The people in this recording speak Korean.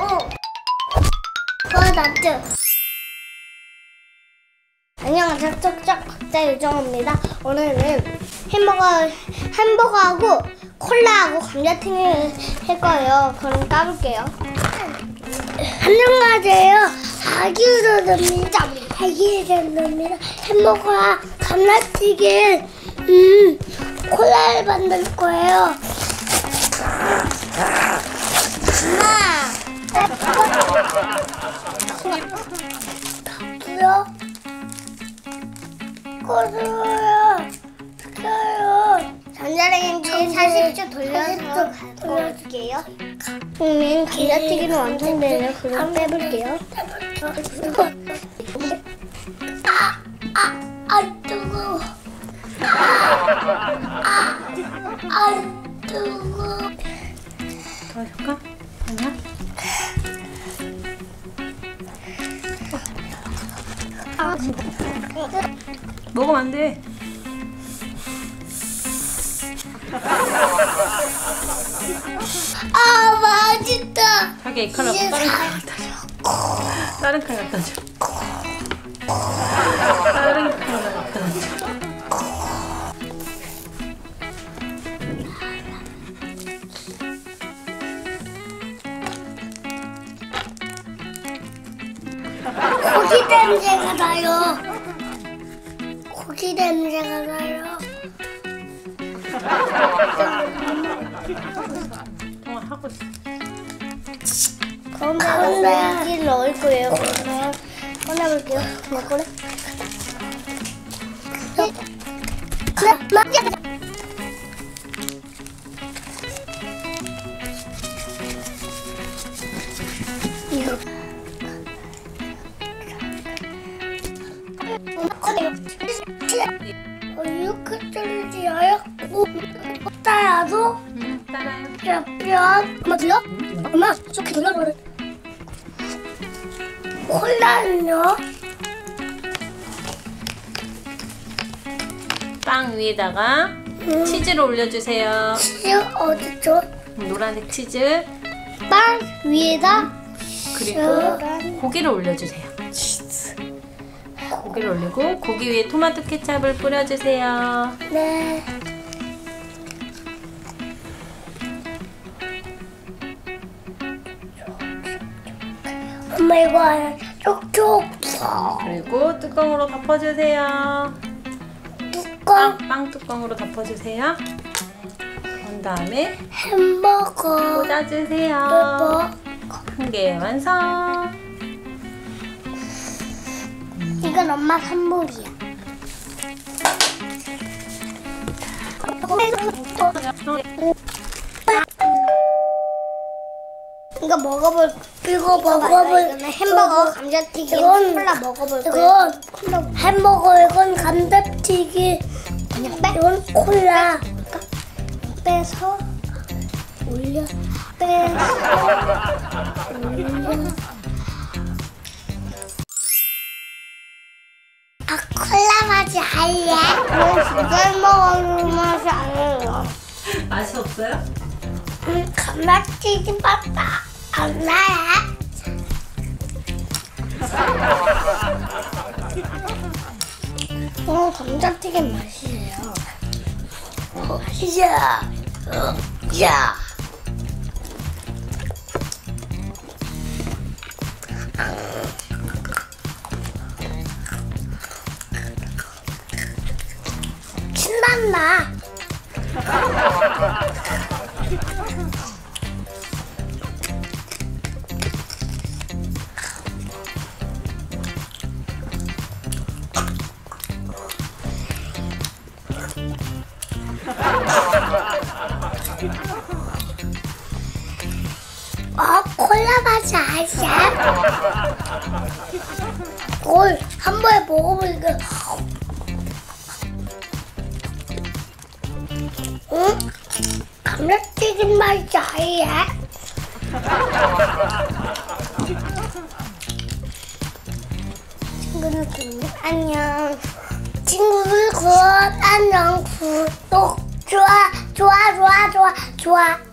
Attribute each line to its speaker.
Speaker 1: 어. 그거 낫죠? 안녕하세요. 쩍쩍 박자 유정입니다. 오늘은 햄버거, 햄버거하고 콜라하고 감자튀김을 할 거예요. 그럼 까볼게요. 안녕하세요. 아기유정입니다. 아기유정입니다. 햄버거와 감자튀김, 음, 콜라를 만들 거예요. 전자레인지 40초 돌려서 돌려줄게요. 그러면 감자튀김은 완성되네요. 그럼 빼볼게요. 아, 아, 아, 뜨거워. 아, 아, 뜨거워.
Speaker 2: 도와줄까? 아니야?
Speaker 1: 아,
Speaker 2: 먹으면 안 돼.
Speaker 1: 아, 맛있다.
Speaker 2: 자기 이
Speaker 1: 이제
Speaker 2: 다른 칼 갖다 줘. 다른 칼 갖다 줘. 다른 칼 갖다 줘.
Speaker 1: 고기 냄새가 나요. 고기 냄새가 나요.
Speaker 2: 하고.
Speaker 1: 그럼 가운데를 넣을 거예요. 그러면 꺼내볼게요. 그냥 꺼내. 이거. 꺼내요. 어, 이렇게 떨어지요? 오, 따라도? 뼈뼈 엄마 들려? 엄마 이렇게 눌러버려 콜라는요?
Speaker 2: 빵 위에다가 치즈를 올려주세요.
Speaker 1: 치즈 어디죠?
Speaker 2: 노란색 치즈
Speaker 1: 빵 위에다
Speaker 2: 그리고. 고기를 올려주세요. 고기를 올리고 고기 위에 토마토 케찹을 뿌려주세요.
Speaker 1: 네 엄마 이거 쪽쪽
Speaker 2: 그리고 뚜껑으로 덮어주세요.
Speaker 1: 뚜껑
Speaker 2: 빵, 빵 뚜껑으로 덮어주세요. 그런 다음에
Speaker 1: 햄버거
Speaker 2: 꽂아주세요.
Speaker 1: 햄버거
Speaker 2: 한 개 완성.
Speaker 1: 이건 엄마 선물이야. 이거 먹어볼 이거 먹어볼 햄버거 감자튀김
Speaker 3: 이건-
Speaker 1: 콜라 먹어볼
Speaker 3: 이건
Speaker 1: 거야. 콜라
Speaker 3: 햄버거 이건 감자튀김.
Speaker 1: 그냥 빼.
Speaker 3: 이건 콜라.
Speaker 1: 빼서 올려. 빼서
Speaker 3: 맛이 할래?
Speaker 1: 이건 진짜 햄버거 맛이 아니에요.
Speaker 2: 맛이 없어요?
Speaker 3: 음, 감자튀김 맛다 안 나야?
Speaker 1: 어 감자튀김 맛이에요.
Speaker 3: 야, 어, 야.
Speaker 1: 신 난다.
Speaker 3: 어 콜라 맛이 알지? 콜한 번에 먹어보니까 감자튀김 맛이 알래?
Speaker 1: 친구들 안녕.
Speaker 3: 친구들 굿. 안녕. 구독 좋아 좋아 좋아 좋아 좋아